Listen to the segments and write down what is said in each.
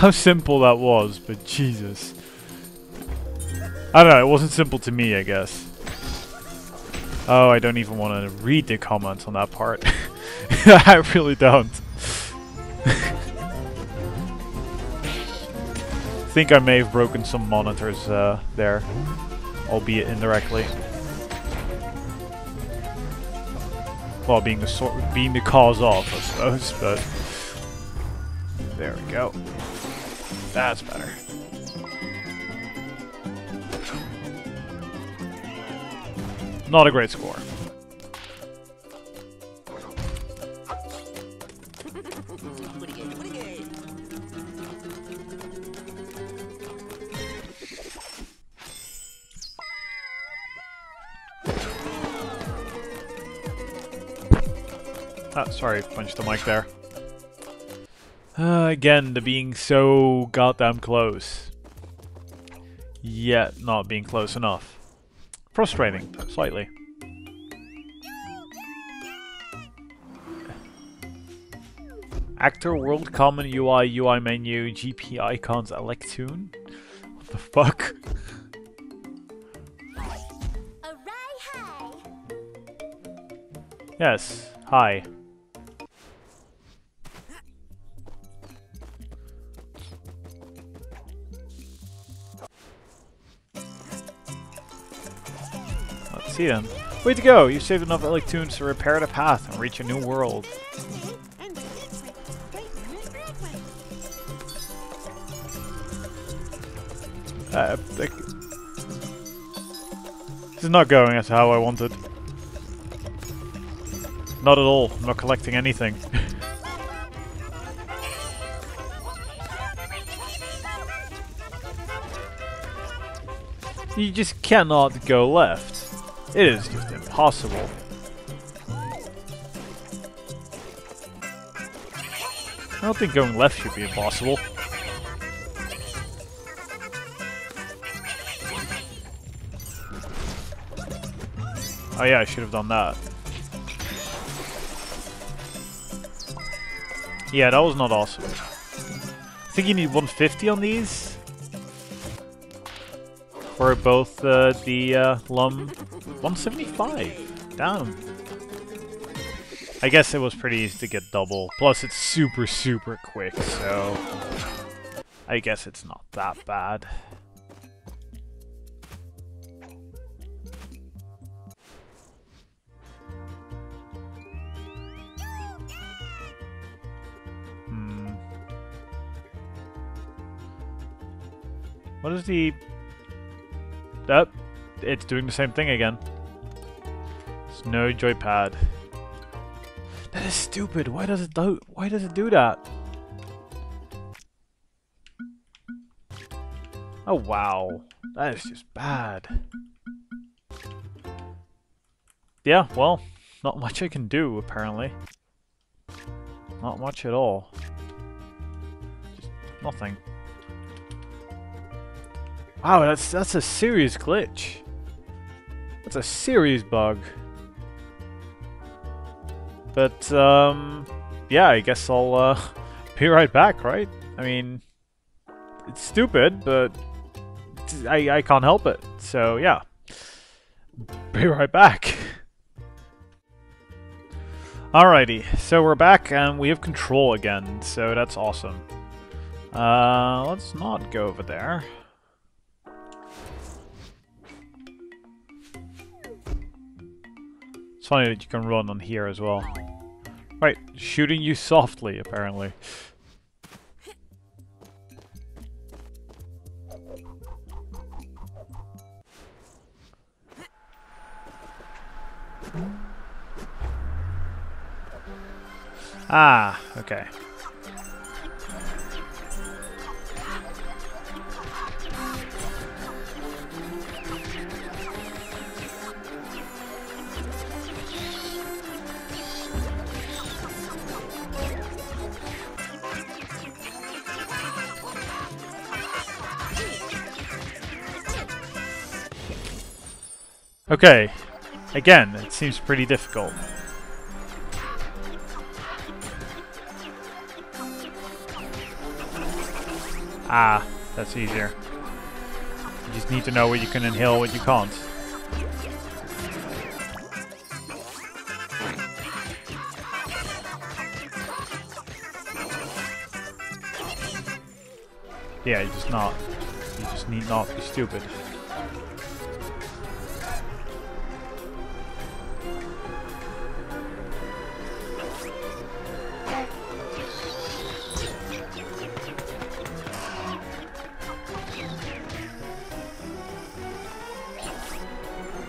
how simple that was, but Jesus. I don't know, it wasn't simple to me, I guess. Oh, I don't even want to read the comments on that part. I really don't. think I may have broken some monitors uh, there, albeit indirectly. Well, being the sort, being the cause of, I suppose, but there we go. That's better. Not a great score. Ah, sorry, punched the mic there. Uh, again, the being so goddamn close. Yet not being close enough. Frustrating, slightly. Actor World Common UI UI menu GP icons Electoon? What the fuck? Yes, hi. See them. Way to go! You saved enough Electoons to repair the path and reach a new world. Uh, this is not going as how I wanted. Not at all. I'm not collecting anything. you just cannot go left. It is just impossible. I don't think going left should be impossible. Oh yeah, I should have done that. Yeah, that was not awesome. I think you need 150 on these. For both uh, the uh, Lum... 175! Damn. I guess it was pretty easy to get double. Plus it's super, super quick, so... I guess it's not that bad. Hmm. What is the... That... it's doing the same thing again. It's no joypad. That is stupid. Why does it do? Why does it do that? Oh wow, that is just bad. Yeah, well, not much I can do apparently. Not much at all. Just nothing. Wow, that's that's a serious glitch. That's a serious bug. But, um, yeah, I guess I'll, uh, be right back, right? I mean, it's stupid, but I, I can't help it. So, yeah. Be right back. Alrighty, so we're back and we have control again, so that's awesome. Uh, let's not go over there. Funny that you can run on here as well. Right, shooting you softly, apparently. Ah, okay. Okay, again, it seems pretty difficult. Ah, that's easier. You just need to know what you can inhale, what you can't. Yeah, you just not. You just need not be stupid.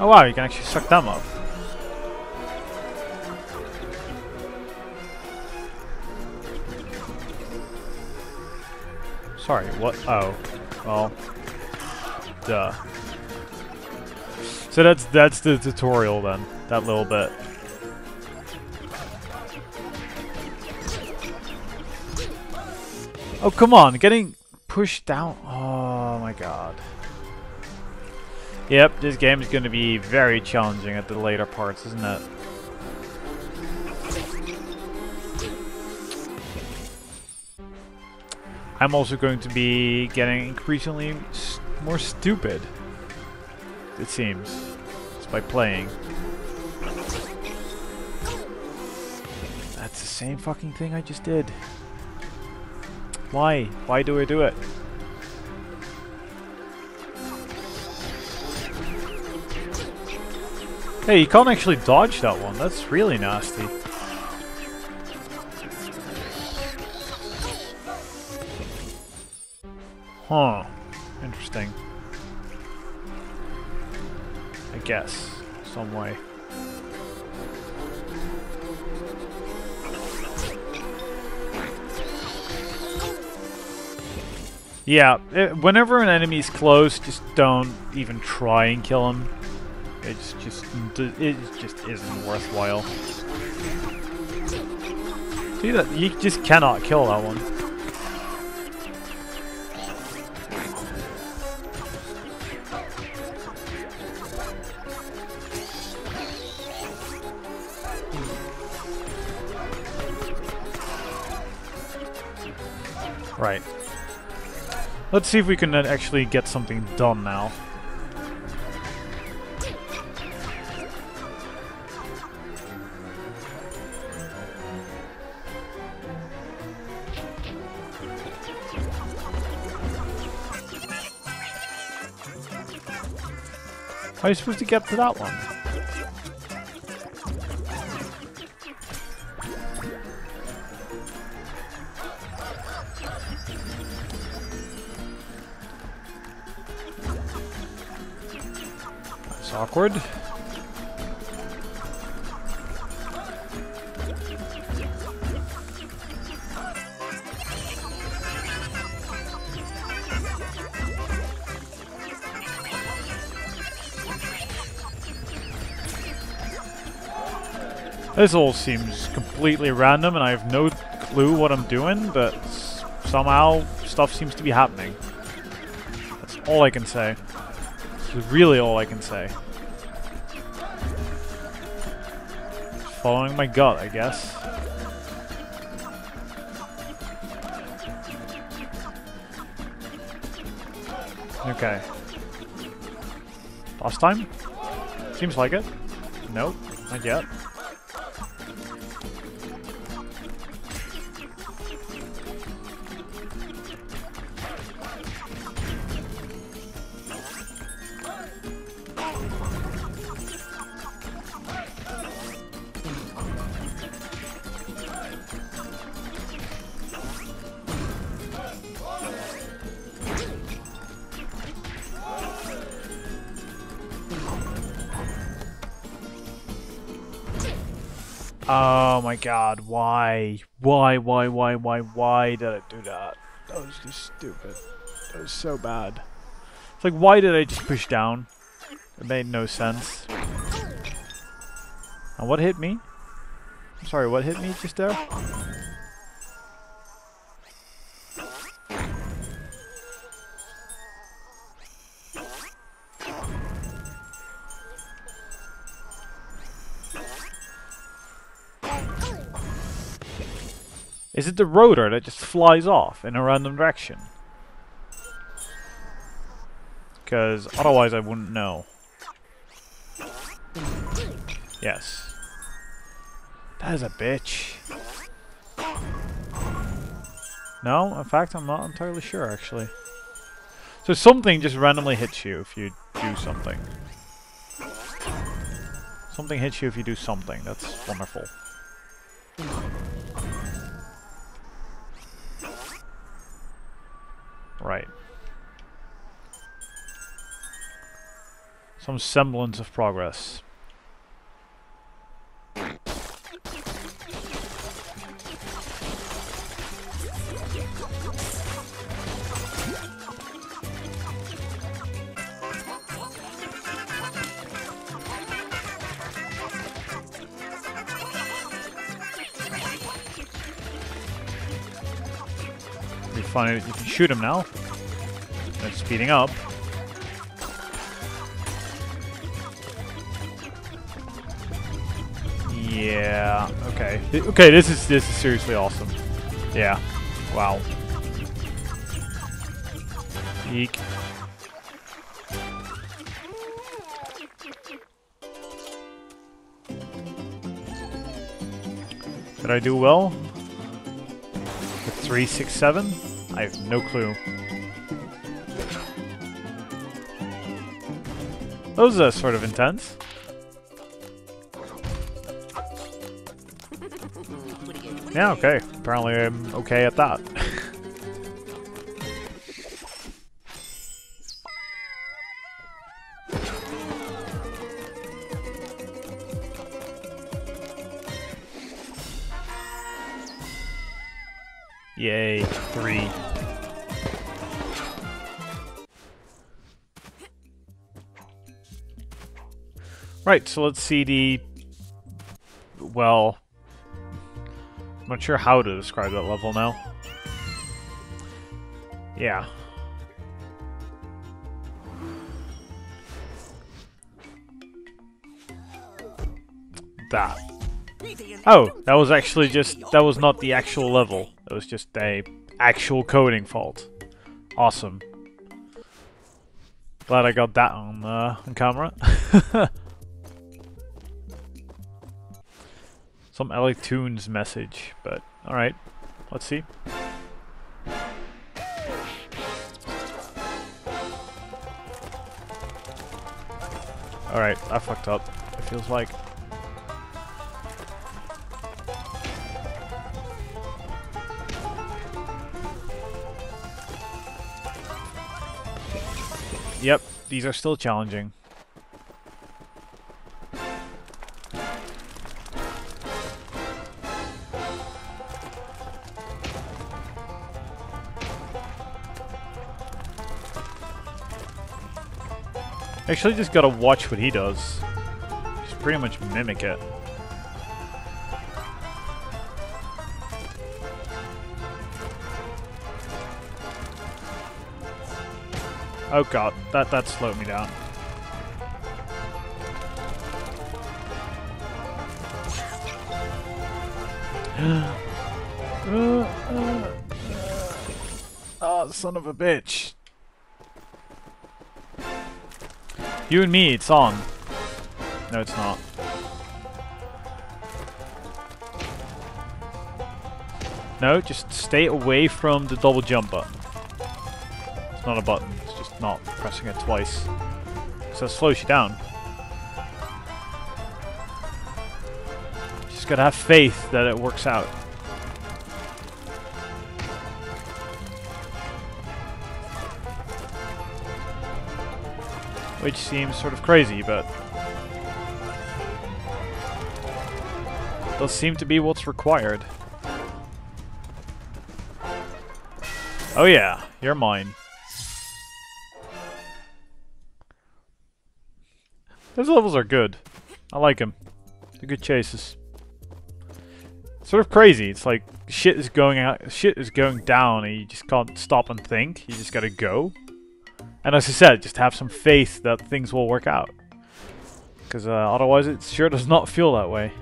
Oh wow, you can actually suck them up. Sorry, what? Oh. Well. Duh. So that's that's the tutorial then, that little bit. Oh come on, getting pushed down. Oh my god. Yep, this game is going to be very challenging at the later parts, isn't it? I'm also going to be getting increasingly more stupid, it seems, just by playing. That's the same fucking thing I just did. Why? Why do I do it? Hey, you can't actually dodge that one. That's really nasty. Huh. Interesting. I guess. Some way. Yeah, it, whenever an enemy's close, just don't even try and kill him. It's just, it just isn't worthwhile. See that? You just cannot kill that one. Right. Let's see if we can actually get something done now. How are you supposed to get to that one? That's awkward. This all seems completely random and I have no clue what I'm doing, but somehow stuff seems to be happening. That's all I can say. That's really all I can say. Following my gut, I guess. Okay. Last time? Seems like it. Nope, not yet. Oh my god, why? Why, why, why, why, why did I do that? That was just stupid. That was so bad. It's like, why did I just push down? It made no sense. And what hit me? I'm sorry, what hit me just there? Is it the rotor that just flies off in a random direction? Because otherwise I wouldn't know. Yes. That is a bitch. No, in fact, I'm not entirely sure, actually. So something just randomly hits you if you do something. Something hits you if you do something. That's wonderful. Right. Some semblance of progress. Funny. You can shoot him now. It's speeding up. Yeah. Okay. Okay. This is this is seriously awesome. Yeah. Wow. Eek. Did I do well? With 367? I have no clue. Those uh, sort of intense. Yeah, okay. Apparently I'm okay at that. Yay, three. Right, so let's see the... Well... I'm not sure how to describe that level now. Yeah. That. Oh, that was actually just... That was not the actual level. It was just a actual coding fault. Awesome. Glad I got that on, uh, on camera. Some Electoons message, but alright. Let's see. Alright, I fucked up, it feels like. Yep, these are still challenging. Actually, just gotta watch what he does. Just pretty much mimic it. Oh god, that that slowed me down. oh, son of a bitch. You and me, it's on. No, it's not. No, just stay away from the double jump button. It's not a button, it's just not pressing it twice. So it slows you down. Just gotta have faith that it works out. Which seems sort of crazy, but... Does seem to be what's required. Oh yeah, you're mine. Those levels are good. I like them. They're good chases. Sort of crazy. It's like shit is going out, shit is going down, and you just can't stop and think. You just gotta go. And as I said, just have some faith that things will work out. Because uh, otherwise, it sure does not feel that way.